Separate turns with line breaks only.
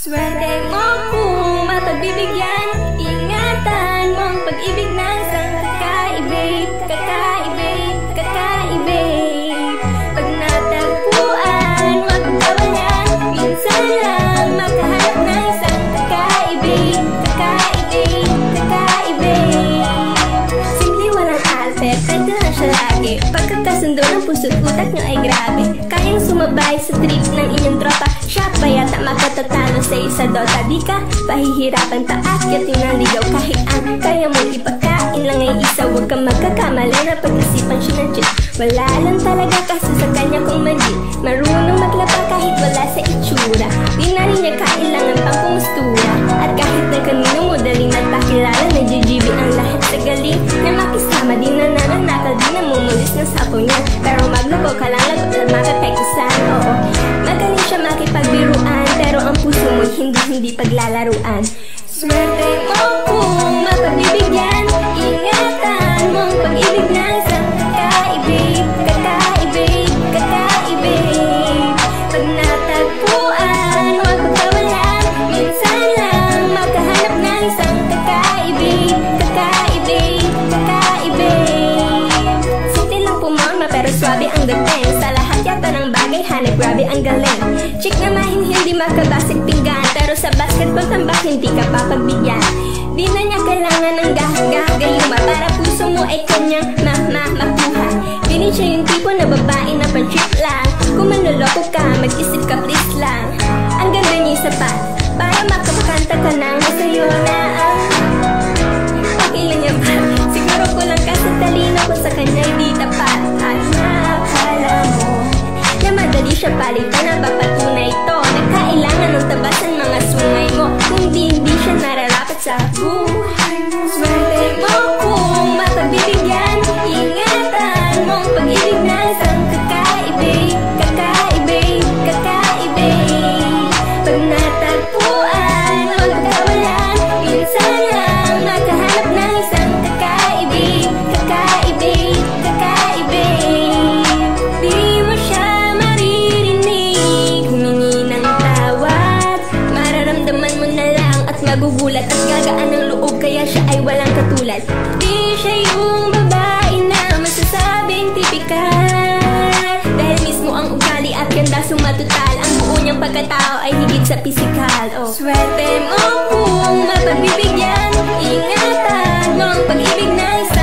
Swerte mo kung mapagbibigyan siya lagi Pagkakasundo ng puso't utak nyo ay grabe. Kayang sumabay sa trip ng inyong tropa Siya pa yata makatatalo sa isa. Dota Di ka pahihirapan. Paakyatin ng ligaw Kahit ang kaya mong ipakain lang ay isa. Huwag kang magkakamali na pag-isipan siya ng cheat Wala lang talaga kaso sa kanya kung mali. Marunong maglaba kahit wala sa itsura Pero magloko ka lang lagot at mapapektusan Oo, magaling siya makipagbiruan Pero ang puso mo hindi hindi paglalaruan. Swerte mo grabe ang galing. Chick na mahin hindi makabasik pinggan. Pero sa basketball tambak hindi ka papagbigyan. Di na niya kailangan ng gahagayuma Para puso mo ay kanyang ma-ma-makuha. Siya yung tipo na babae na pan-trip siya palitan ang papatunay ito Na kailangan ng tabasan mga sungay mo. Kung di hindi siya nararapat sa buhay mo. Swerte mo kung mapagbibigyan Ingatan mo. Ang pag-ibig na isang kakaibig Kakaibig, kakaibig Pag natagpuan, huwag kawalan. Minsan nagugulat At gagaan ng loob kaya siya ay walang katulad Di siya yung babae na masasabing tipikal. Dahil mismo ang ugali at ganda sumatutal Ang buo niyang pagkatao ay higit sa pisikal. Oh. Swerte mo kung mapagbibigyan Ingatan mo ang pag-ibig ng sa